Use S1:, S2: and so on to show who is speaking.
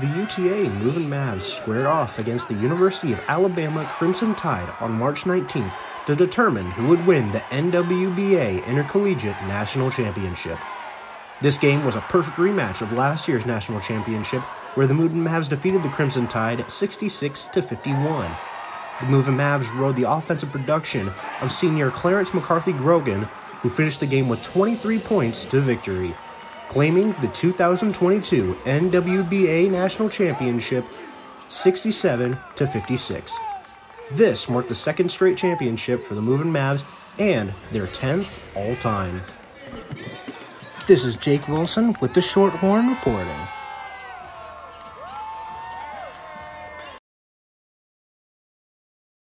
S1: The UTA Movin' Mavs squared off against the University of Alabama Crimson Tide on March 19th to determine who would win the NWBA Intercollegiate National Championship. This game was a perfect rematch of last year's national championship, where the Movin' Mavs defeated the Crimson Tide 66 to 51. The Movin' Mavs rode the offensive production of senior Clarence McCarthy Grogan, who finished the game with 23 points to victory claiming the 2022 NWBA National Championship 67 to 56. This marked the second straight championship for the Movin' Mavs and their 10th all time. This is Jake Wilson with the Shorthorn reporting.